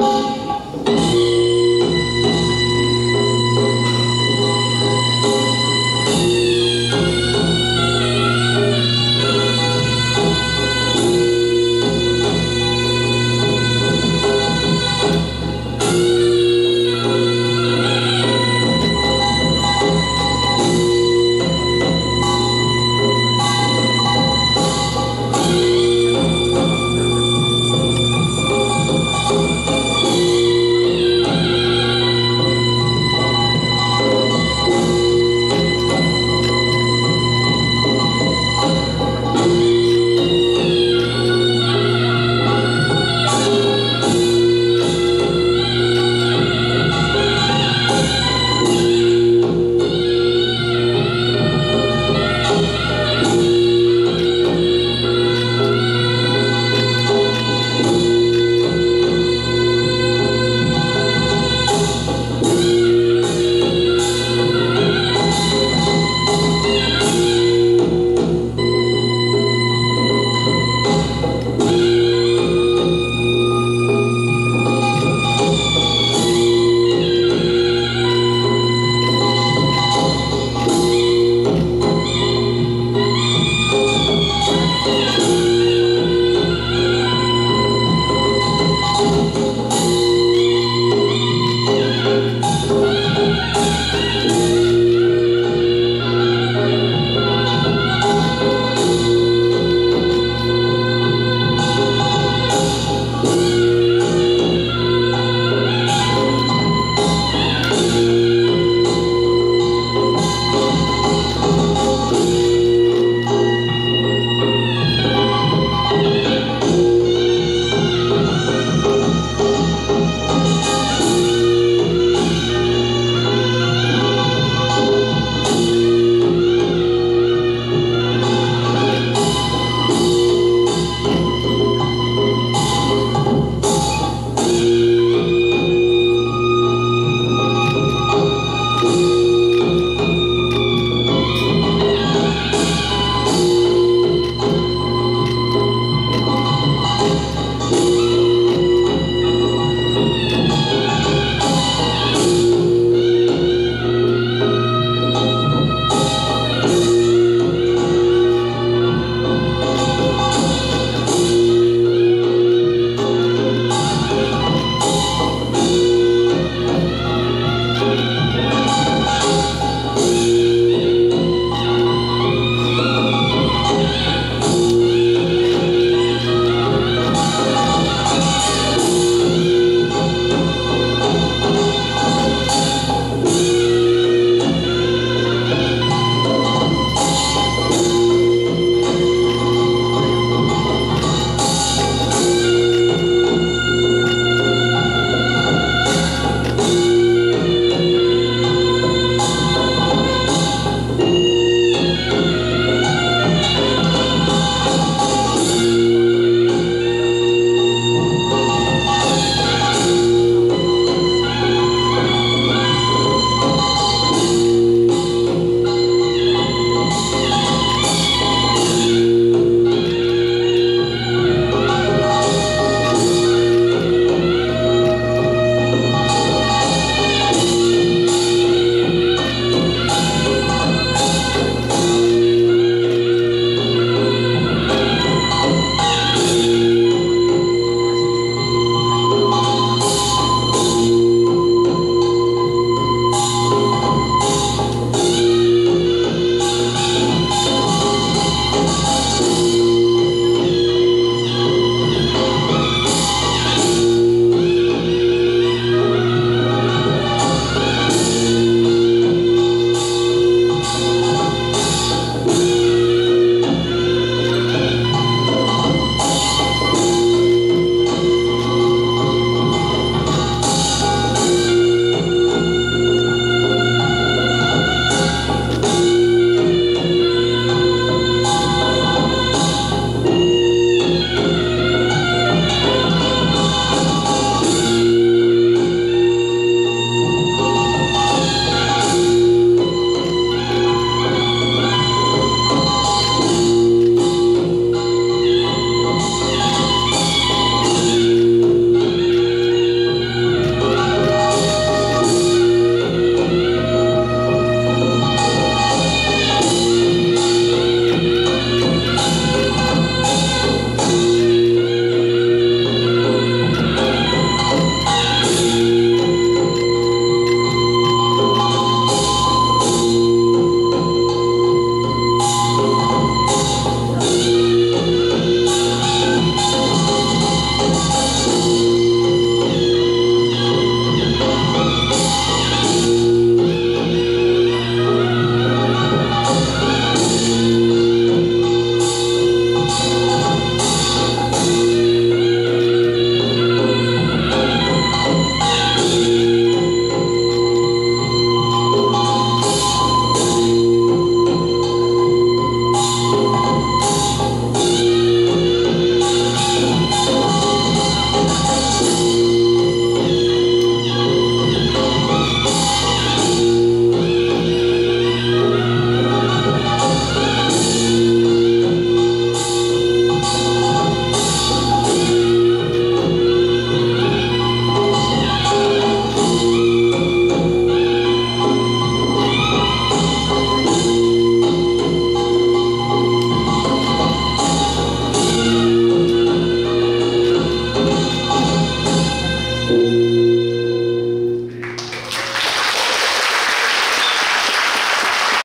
Música